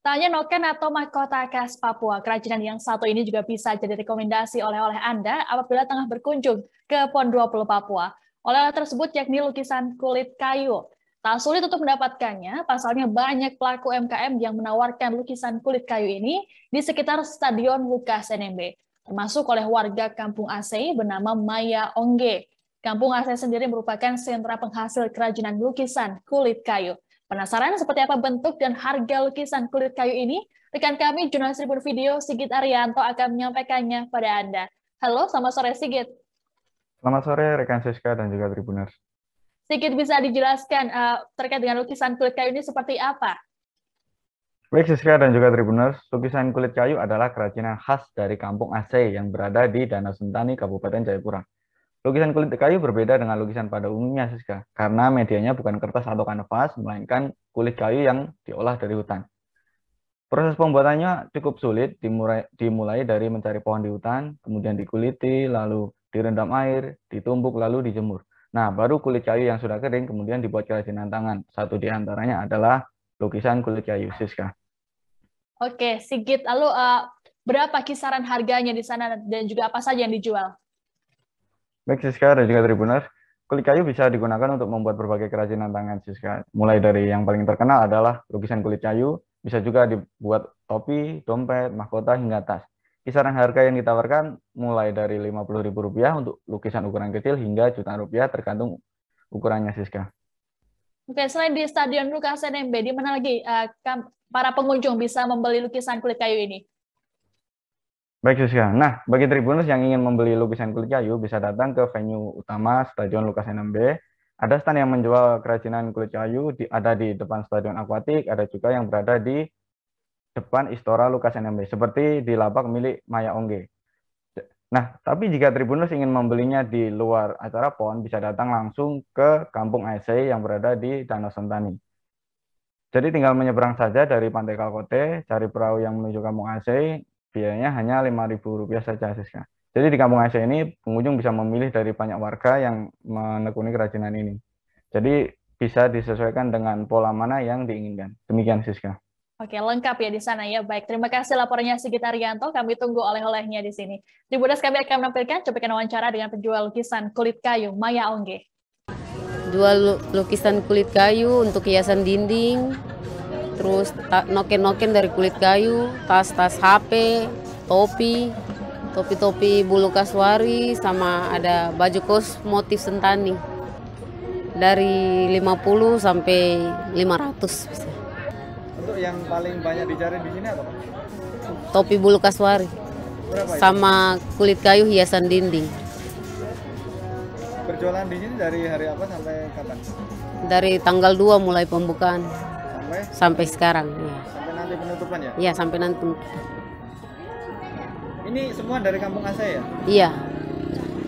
Tanya noken atau mahkota khas Papua, kerajinan yang satu ini juga bisa jadi rekomendasi oleh-oleh Anda apabila tengah berkunjung ke PON 20 Papua. Oleh-oleh tersebut yakni lukisan kulit kayu. Tak sulit untuk mendapatkannya, pasalnya banyak pelaku MKM yang menawarkan lukisan kulit kayu ini di sekitar Stadion Lukas NMB, termasuk oleh warga Kampung AC bernama Maya Ongge. Kampung AC sendiri merupakan sentra penghasil kerajinan lukisan kulit kayu. Penasaran seperti apa bentuk dan harga lukisan kulit kayu ini? Rekan kami, jurnalis Tribun Video, Sigit Arianto akan menyampaikannya pada Anda. Halo, selamat sore Sigit. Selamat sore rekan Siska dan juga Tribuners. Sigit bisa dijelaskan uh, terkait dengan lukisan kulit kayu ini seperti apa? Baik Siska dan juga Tribuners, lukisan kulit kayu adalah kerajinan khas dari kampung Aceh yang berada di Danau Sentani, Kabupaten Jayapura. Lukisan kulit kayu berbeda dengan lukisan pada umumnya, Siska, karena medianya bukan kertas atau kanvas, melainkan kulit kayu yang diolah dari hutan. Proses pembuatannya cukup sulit, dimulai, dimulai dari mencari pohon di hutan, kemudian dikuliti, lalu direndam air, ditumbuk, lalu dijemur. Nah, baru kulit kayu yang sudah kering kemudian dibuat kerajinan tangan. Satu di antaranya adalah lukisan kulit kayu, Siska. Oke, Sigit, lalu uh, berapa kisaran harganya di sana dan juga apa saja yang dijual? Baik Siska dan juga Tribuners, kulit kayu bisa digunakan untuk membuat berbagai kerajinan tangan Siska. Mulai dari yang paling terkenal adalah lukisan kulit kayu, bisa juga dibuat topi, dompet, mahkota, hingga tas. Kisaran harga yang ditawarkan mulai dari Rp50.000 untuk lukisan ukuran kecil hingga jutaan rupiah tergantung ukurannya Siska. Oke, selain di Stadion Lukas NMB, di mana lagi uh, para pengunjung bisa membeli lukisan kulit kayu ini? Baik, Siska. Nah, bagi Tribuners yang ingin membeli lukisan kulit kayu, bisa datang ke venue utama Stadion Lukas NMB. Ada stand yang menjual kerajinan kulit kayu, di, ada di depan Stadion Aquatik, ada juga yang berada di depan Istora Lukas NMB, seperti di lapak milik Maya Ongge. Nah, tapi jika Tribuners ingin membelinya di luar acara PON, bisa datang langsung ke Kampung AC yang berada di Danau Sentani. Jadi tinggal menyeberang saja dari Pantai Kalkote, cari perahu yang menuju Kampung AC, biayanya hanya Rp5.000 saja Siska. Jadi di Kampung Aceh ini pengunjung bisa memilih dari banyak warga yang menekuni kerajinan ini. Jadi bisa disesuaikan dengan pola mana yang diinginkan. Demikian Siska. Oke, lengkap ya di sana ya. Baik, terima kasih laporannya Sigit Arianto. Kami tunggu oleh-olehnya di sini. Di Budas kami akan menampilkan cobakan wawancara dengan penjual lukisan kulit kayu, Maya Ongge. Jual lukisan kulit kayu untuk hiasan dinding, terus noken-noken dari kulit kayu, tas-tas HP, topi, topi-topi bulu kaswari, sama ada baju kos motif sentani. Dari 50 sampai 500 bisa. Untuk yang paling banyak dicari di sini apa? Topi bulu kaswari. Berapa sama kulit kayu hiasan dinding. Berjualan di sini dari hari apa sampai kapan? Dari tanggal 2 mulai pembukaan sampai sampai sekarang ya. Sampai nanti penutupan ya? Iya, sampai nanti penutupan. Ini semua dari kampung Aceh ya? Iya.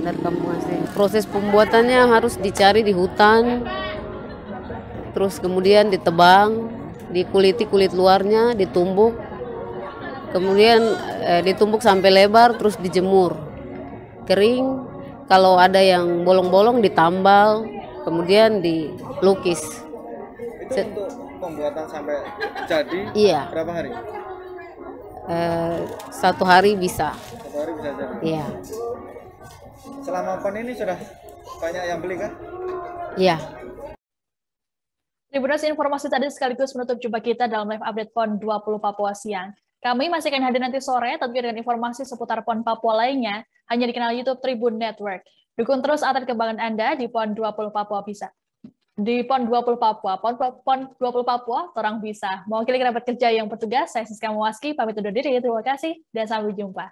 Dari kampung Aceh. Proses pembuatannya harus dicari di hutan. Terus kemudian ditebang, dikuliti kulit luarnya, ditumbuk. Kemudian eh, ditumbuk sampai lebar terus dijemur. Kering. Kalau ada yang bolong-bolong ditambal, kemudian dilukis. Itu untuk pembuatan sampai jadi Iya. berapa hari? Eh, satu hari bisa. Satu hari bisa jadi. Iya. Selama pon ini sudah banyak yang beli kan? Iya. Tribuners informasi tadi sekaligus menutup jumpa kita dalam live update PON 20 Papua siang. Kami masih akan hadir nanti sore tentunya dengan informasi seputar PON Papua lainnya hanya di kanal YouTube Tribun Network. Dukung terus atas kembangan Anda di PON 20 Papua bisa. Di PON 20 Papua, PON, PON 20 Papua, orang bisa. Mewakili kerabat kerja yang bertugas, saya Siska Mewaski, pamit undur diri. Terima kasih dan sampai jumpa.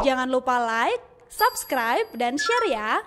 Jangan lupa like, subscribe, dan share ya.